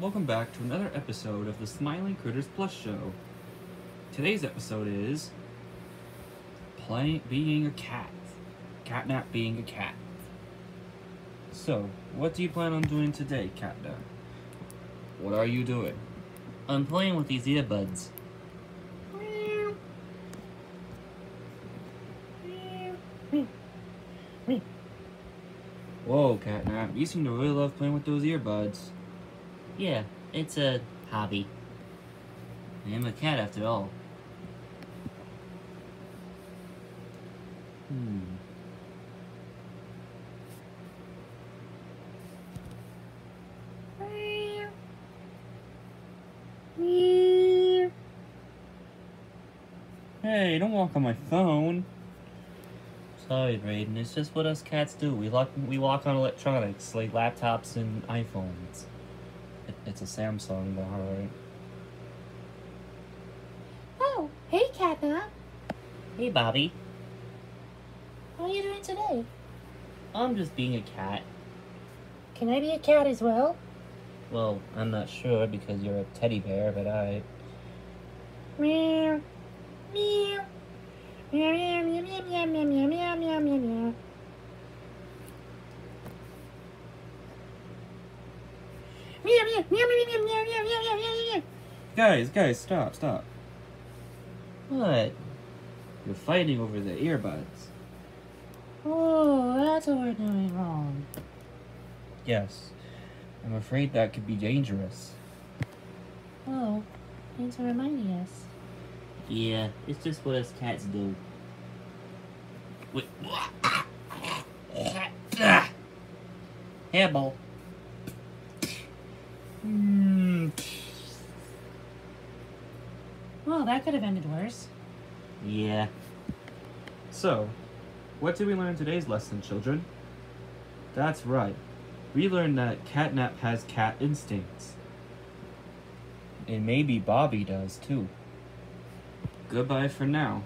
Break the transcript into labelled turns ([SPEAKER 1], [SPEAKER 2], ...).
[SPEAKER 1] welcome back to another episode of the Smiling Critters Plush Show. Today's episode is playing being a cat. Catnap being a cat. So, what do you plan on doing today, Catnap? What are you doing?
[SPEAKER 2] I'm playing with these earbuds.
[SPEAKER 1] Whoa, Catnap, you seem to really love playing with those earbuds.
[SPEAKER 2] Yeah, it's a hobby. I am a cat after all.
[SPEAKER 1] Hmm. Hey, don't walk on my phone.
[SPEAKER 2] Sorry, Brayden. It's just what us cats do. We lock, we walk on electronics like laptops and iPhones.
[SPEAKER 1] It, it's a Samsung, though, alright.
[SPEAKER 3] Oh, hey, Catnap.
[SPEAKER 2] Hey, Bobby.
[SPEAKER 3] How are you doing today?
[SPEAKER 2] I'm just being a cat.
[SPEAKER 3] Can I be a cat as well?
[SPEAKER 2] Well, I'm not sure because you're a teddy bear, but I.
[SPEAKER 3] Meow. Meow. Meow, meow, meow, meow, meow, meow, meow, meow, meow, meow.
[SPEAKER 1] Guys, guys, stop, stop.
[SPEAKER 2] What?
[SPEAKER 1] You're fighting over the earbuds.
[SPEAKER 3] Oh, that's what we're doing wrong.
[SPEAKER 1] Yes. I'm afraid that could be dangerous.
[SPEAKER 3] Oh, thanks for reminding us.
[SPEAKER 2] Yeah, it's just what us cats do. Wait. Hairball.
[SPEAKER 1] Hmm.
[SPEAKER 3] Well, that could have ended worse.
[SPEAKER 2] Yeah.
[SPEAKER 1] So, what did we learn in today's lesson, children? That's right. We learned that Catnap has cat instincts. And maybe Bobby does too. Goodbye for now.